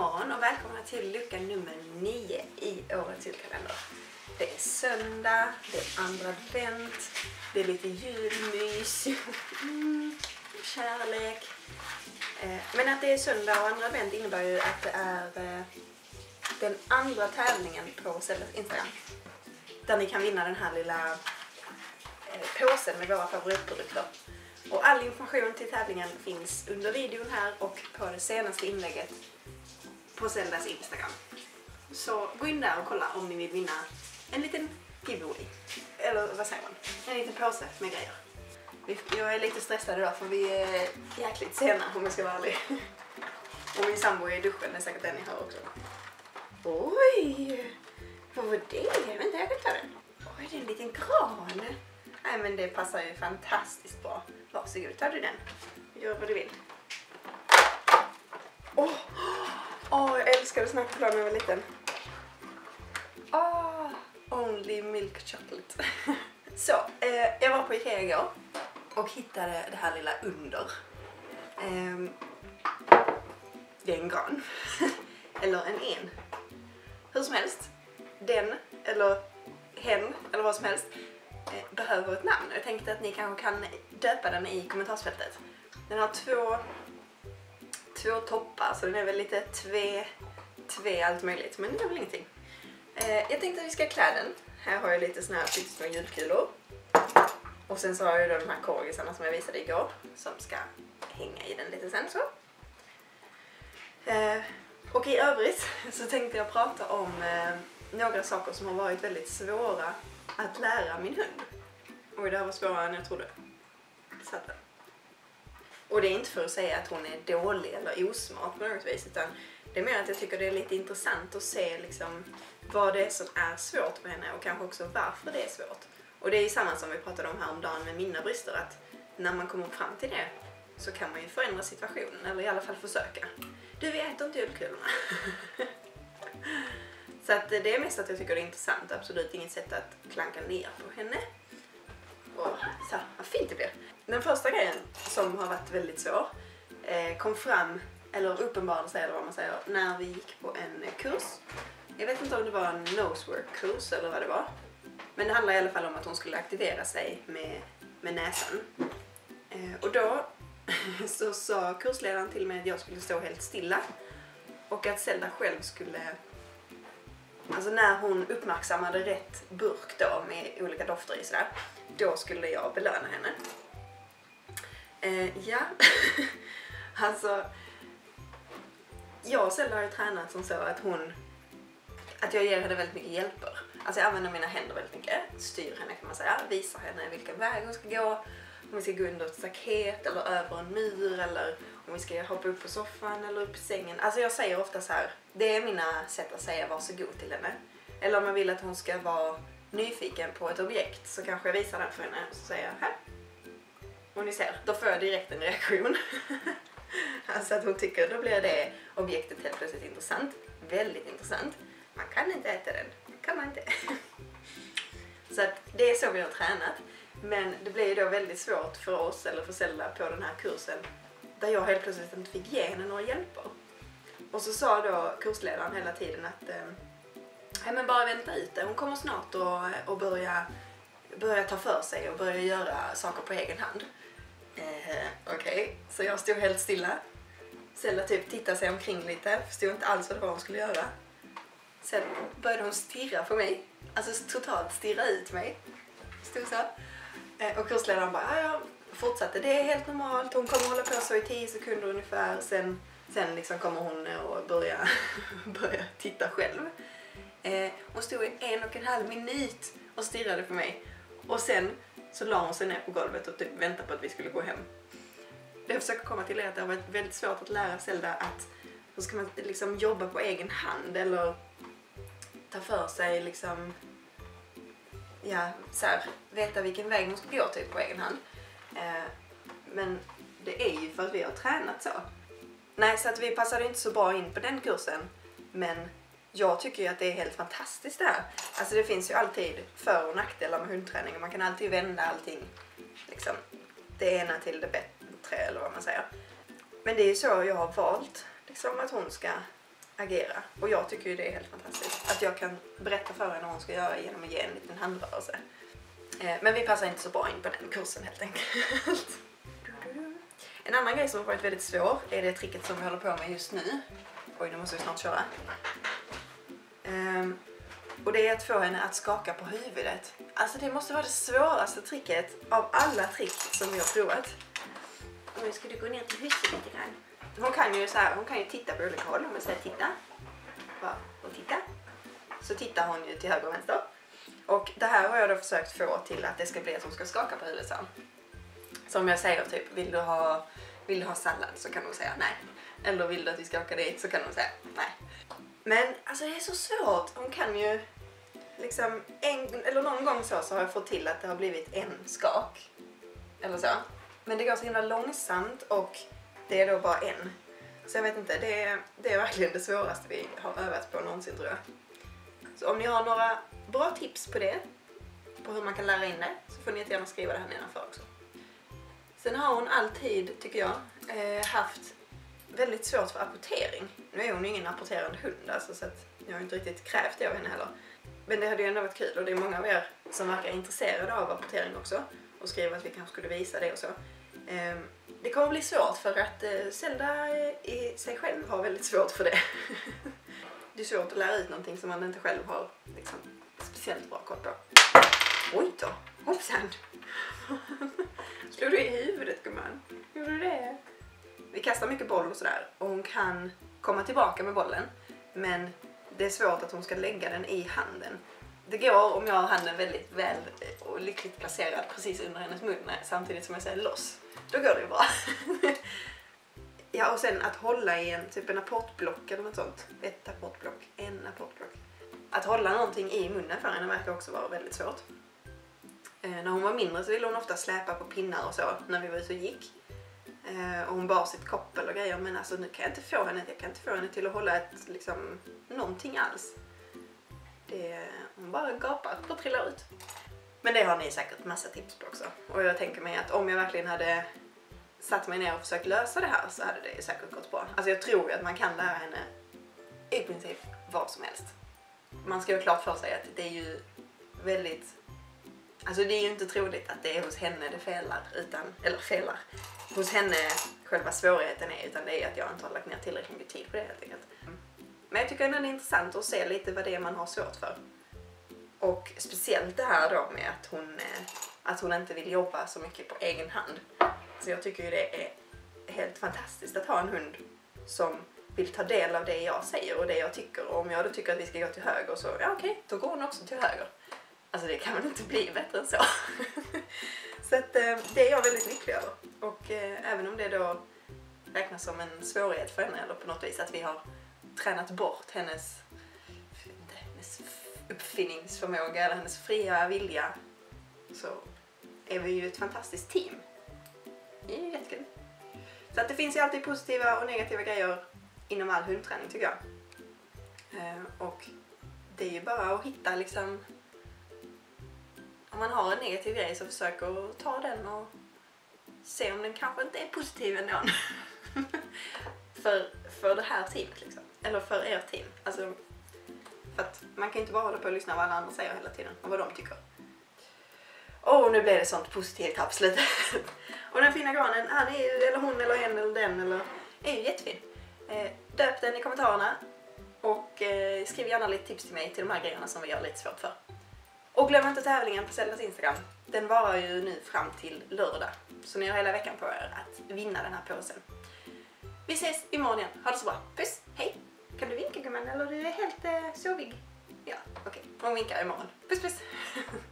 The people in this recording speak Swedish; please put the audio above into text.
morgon och välkomna till lucka nummer 9 i årets julkalender. Det är söndag, det är andra advent, det är lite julmys, mm, kärlek. Eh, men att det är söndag och andra advent innebär ju att det är eh, den andra tävlingen på Sellers Instagram. Där ni kan vinna den här lilla eh, påsen med våra favoritprodukter. Och all information till tävlingen finns under videon här och på det senaste inlägget på Zeldas Instagram. Så gå in där och kolla om ni vill vinna en liten giveaway. Eller vad säger man? En liten påse med grejer. Jag är lite stressad idag för vi är jäkligt sena om jag ska vara ärlig. Och min sambo är i duschen, det är säkert den ni hör också. Oj! Vad var det? Vänta, jag kan ta den. Oj, det är en liten gran. Nej, men det passar ju fantastiskt bra. Varsågod, tar du den. Gör vad du vill. Åh, åh, jag älskade snackchoklad när jag var liten. Oh, only milk chocolate. Så, eh, jag var på Ikea igår och hittade det här lilla under. Eh, det är en gran. eller en en. Hur som helst, den eller hen eller vad som helst eh, behöver ett namn. Jag tänkte att ni kanske kan döpa den i kommentarsfältet. Den har två, två toppar så den är väl lite tve, tve allt möjligt men det är väl ingenting. Eh, jag tänkte att vi ska klä den. Här har jag lite såna här pyttesmå julkulor. Och sen så har jag då de här korgisarna som jag visade igår som ska hänga i den lite sen så. Eh, och i övrigt så tänkte jag prata om eh, några saker som har varit väldigt svåra att lära min hund. Oj, det här var svårare än jag trodde. Så att, och det är inte för att säga att hon är dålig eller osmart på något vis utan det är mer att jag tycker det är lite intressant att se liksom vad det är som är svårt med henne och kanske också varför det är svårt. Och det är ju samma som vi pratade om häromdagen med mina brister att när man kommer fram till det så kan man ju förändra situationen eller i alla fall försöka. Du, vi äter inte julkulorna. så att det är mest att jag tycker det är intressant, absolut inget sätt att klanka ner på henne. Och så, här, vad fint det blir. Den första grejen som har varit väldigt svår eh, kom fram, eller uppenbarade sig eller vad man säger, när vi gick på en kurs. Jag vet inte om det var en nosework-kurs eller vad det var. Men det handlar i alla fall om att hon skulle aktivera sig med, med näsan. Eh, och då så sa kursledaren till mig att jag skulle stå helt stilla och att Zelda själv skulle Alltså när hon uppmärksammade rätt burk då med olika dofter i sådär, då skulle jag belöna henne. Eh, ja, alltså jag och Zelda har ju tränat som så att hon, att jag ger henne väldigt mycket hjälper. Alltså jag använder mina händer väldigt mycket, styr henne kan man säga, visar henne vilken väg hon ska gå, om vi ska gå under ett staket eller över en mur eller om vi ska hoppa upp på soffan eller upp i sängen. Alltså jag säger ofta så här, det är mina sätt att säga varsågod till henne. Eller om jag vill att hon ska vara nyfiken på ett objekt så kanske jag visar den för henne och så säger jag här. Och ni ser, då får jag direkt en reaktion. alltså att hon tycker, då blir det objektet helt plötsligt intressant. Väldigt intressant. Man kan inte äta den. Det kan man inte. så att det är så vi har tränat. Men det blir ju då väldigt svårt för oss, eller för Zelda, på den här kursen där jag helt plötsligt inte fick ge henne några hjälper. Och så sa då kursledaren hela tiden att eh, Nej men bara vänta ut det, hon kommer snart att och börja, börja ta för sig och börja göra saker på egen hand. Eh, Okej, så jag stod helt stilla. Stella typ tittade sig omkring lite, förstod inte alls vad det var hon skulle göra. Sen började hon stirra på mig, alltså totalt stirra ut mig. Stod så. Eh, Och kursledaren bara, ja, jag fortsatte. Det är helt normalt. Hon kommer hålla på så i 10 sekunder ungefär. Sen, sen liksom kommer hon och börja, börja titta själv. Eh, hon stod i en och en halv minut och stirrade på mig. Och sen så la hon sig ner på golvet och typ väntade på att vi skulle gå hem. Det jag försöker komma till är att det har varit väldigt svårt att lära Zelda att hur ska man liksom jobba på egen hand eller ta för sig liksom ja, så här, veta vilken väg hon ska gå typ på egen hand. Eh, men det är ju för att vi har tränat så. Nej, så att vi passade inte så bra in på den kursen. Men jag tycker ju att det är helt fantastiskt det här. Alltså det finns ju alltid för och nackdelar med hundträning och man kan alltid vända allting. Liksom, det ena till det bättre eller vad man säger. Men det är ju så jag har valt liksom, att hon ska agera. Och jag tycker ju det är helt fantastiskt. Att jag kan berätta för henne vad hon ska göra genom att ge en liten handrörelse. Eh, men vi passar inte så bra in på den kursen helt enkelt. En annan grej som har varit väldigt svår är det tricket som vi håller på med just nu. Oj, nu måste vi snart köra. Um, och det är att få henne att skaka på huvudet. Alltså det måste vara det svåraste tricket av alla trick som vi har provat. Nu ska du gå ner till huset lite grann. Hon kan ju, så här, hon kan ju titta på olika håll. Om jag säger titta. Och titta. Så tittar hon ju till höger och vänster. Och det här har jag då försökt få till att det ska bli att hon ska skaka på huvudet. Så om jag säger typ, vill du ha, vill du ha sallad? Så kan hon säga nej. Eller vill du att vi ska åka dit? Så kan hon säga nej. Men alltså det är så svårt. Hon kan ju liksom, en, eller någon gång så, så har jag fått till att det har blivit en skak. Eller så. Men det går så himla långsamt och det är då bara en. Så jag vet inte, det är, det är verkligen det svåraste vi har övat på någonsin tror jag. Så om ni har några bra tips på det, på hur man kan lära in det, så får ni gärna skriva det här nedanför också. Sen har hon alltid, tycker jag, eh, haft väldigt svårt för apportering. Nu är hon ju ingen apporterande hund alltså, så att jag har inte riktigt krävt det av henne heller. Men det hade ju ändå varit kul och det är många av er som verkar intresserade av apportering också och skriver att vi kanske skulle visa det och så. Ehm, det kommer bli svårt för att eh, Zelda i sig själv har väldigt svårt för det. det är svårt att lära ut någonting som man inte själv har liksom, speciellt bra koll på. Oj då, hoppsan! Slog du i huvudet gumman? Gjorde du det? Vi kastar mycket boll och sådär och hon kan komma tillbaka med bollen men det är svårt att hon ska lägga den i handen. Det går om jag har handen väldigt väl och lyckligt placerad precis under hennes mun samtidigt som jag säger loss. Då går det ju bra. ja och sen att hålla i en typ en apportblock eller något sånt. Ett apportblock, en apportblock. Att hålla någonting i munnen för henne verkar också vara väldigt svårt. Eh, när hon var mindre så ville hon ofta släpa på pinnar och så när vi var ute och gick. Eh, och hon bar sitt koppel och grejer men alltså nu kan jag inte få henne, jag kan inte få henne till att hålla ett, liksom, någonting alls. Det, hon bara gapar och trillar ut. Men det har ni säkert massa tips på också. Och jag tänker mig att om jag verkligen hade satt mig ner och försökt lösa det här så hade det säkert gått bra. Alltså jag tror ju att man kan lära henne i princip vad som helst. Man ska ha klart för sig att det är ju väldigt Alltså det är ju inte troligt att det är hos henne det felar, utan, eller felar, hos henne själva svårigheten är, utan det är att jag inte har lagt ner tillräckligt mycket tid på det helt enkelt. Men jag tycker ändå det är intressant att se lite vad det är man har svårt för. Och speciellt det här då med att hon, eh, att hon inte vill jobba så mycket på egen hand. Så jag tycker ju det är helt fantastiskt att ha en hund som vill ta del av det jag säger och det jag tycker. Och om jag då tycker att vi ska gå till höger så, ja okej, okay, då går hon också till höger. Alltså det kan väl inte bli bättre än så. så att eh, det är jag väldigt lycklig över. Och eh, även om det då räknas som en svårighet för henne eller på något vis att vi har tränat bort hennes, hennes uppfinningsförmåga eller hennes fria vilja så är vi ju ett fantastiskt team. Det är ju jättekul. Så att det finns ju alltid positiva och negativa grejer inom all hundträning tycker jag. Eh, och det är ju bara att hitta liksom man har en negativ grej så försök att ta den och se om den kanske inte är positiv ändå. för, för det här teamet liksom. Eller för ert team. Alltså, för att man kan ju inte bara hålla på och lyssna vad alla andra säger hela tiden och vad de tycker. Åh, oh, nu blev det sånt positivt här på slutet. och den fina granen, han är ju, eller hon eller en eller den eller, är ju jättefin. Eh, döp den i kommentarerna och eh, skriv gärna lite tips till mig till de här grejerna som vi har lite svårt för. Glöm inte tävlingen på Zeldas Instagram. Den varar ju nu fram till lördag. Så ni har hela veckan på er att vinna den här påsen. Vi ses imorgon igen. Ha det så bra. Puss, hej! Kan du vinka gumman eller du är helt eh, sovig? Ja, okej. Okay. Hon vinkar imorgon. Puss puss!